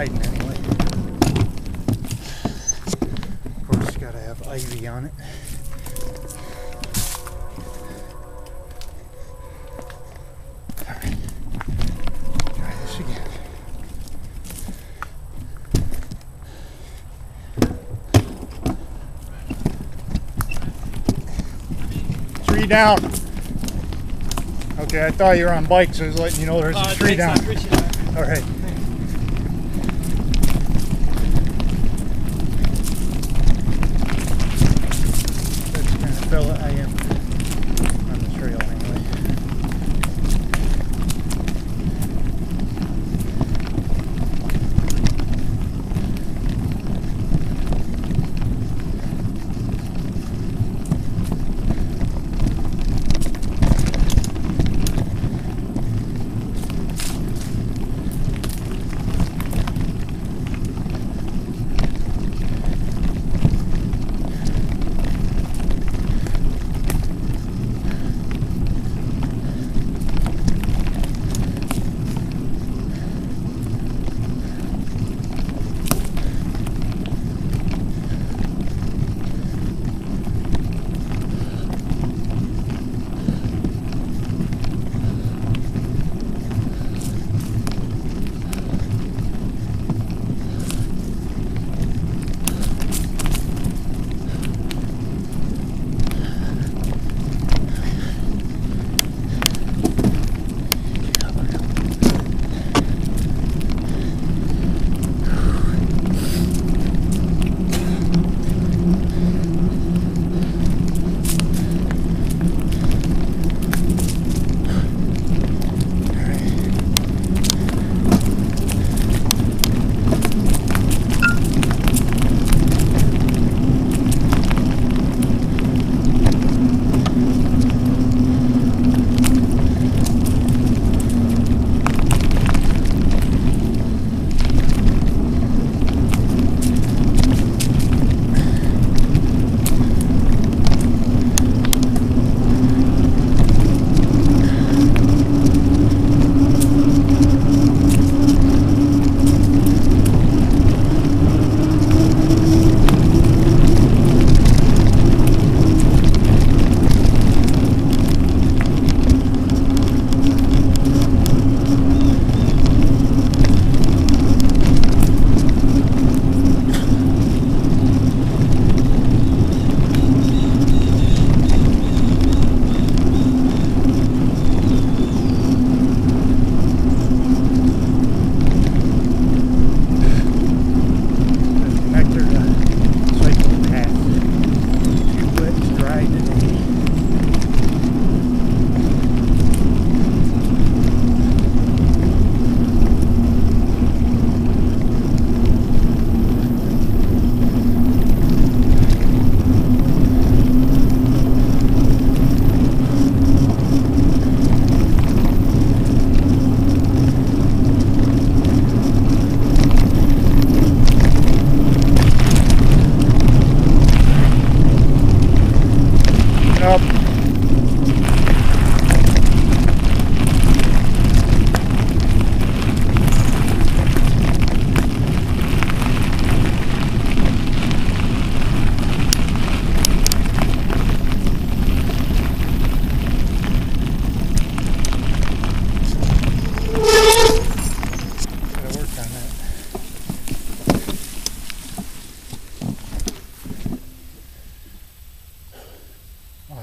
riding anyway. Of course, you gotta have ivy on it. Tree down. Okay, I thought you were on bikes. So I was letting you know there's uh, a tree down. All right.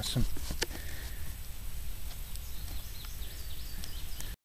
Awesome.